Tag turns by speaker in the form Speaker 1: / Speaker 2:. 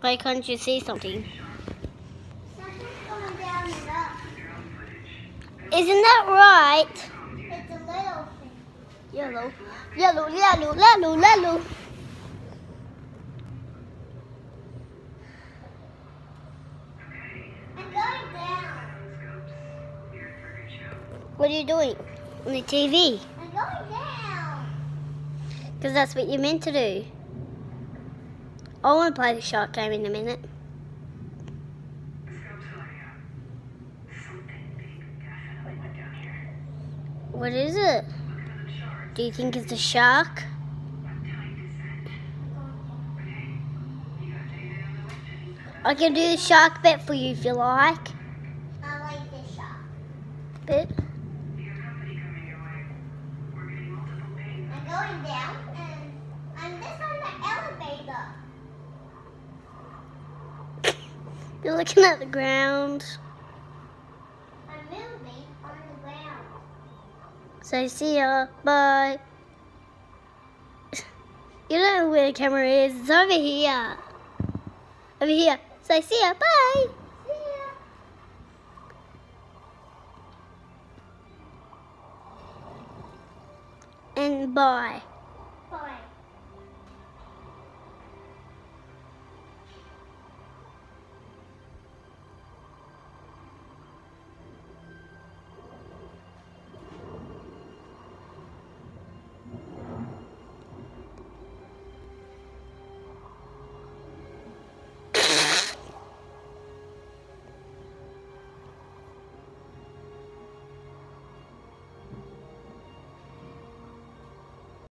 Speaker 1: Why can't you see something?
Speaker 2: Something's down and up.
Speaker 1: Isn't that right?
Speaker 2: It's a little thing.
Speaker 1: Yellow, yellow, yellow, yellow, yellow.
Speaker 2: I'm going down.
Speaker 1: What are you doing? On the TV?
Speaker 2: I'm going down.
Speaker 1: Because that's what you're meant to do. I want to play the shark game in a minute. What is it? Do you think it's a shark? I can do the shark bet for you if you like.
Speaker 2: I like this shot.
Speaker 1: Bet.
Speaker 2: I'm going down and I'm this on the elevator.
Speaker 1: You're looking at the ground.
Speaker 2: I'm moving on the ground.
Speaker 1: So see ya. Bye. You don't know where the camera is. It's over here. Over here. So see ya. Bye.
Speaker 2: See ya.
Speaker 1: And bye.
Speaker 2: Bye.